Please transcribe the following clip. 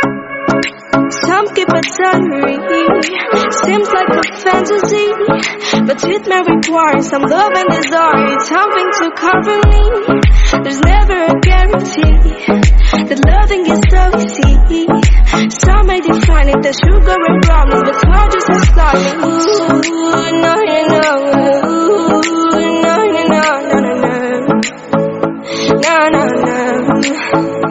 Some keep a diary. Seems like a fantasy But it may require some love and desire. It's something to cover me. There's never a guarantee That loving is so easy. Some may define it as sugar and promise But I just a star. Ooh, no, you know Ooh, no, you know No, no, no. No, no, no.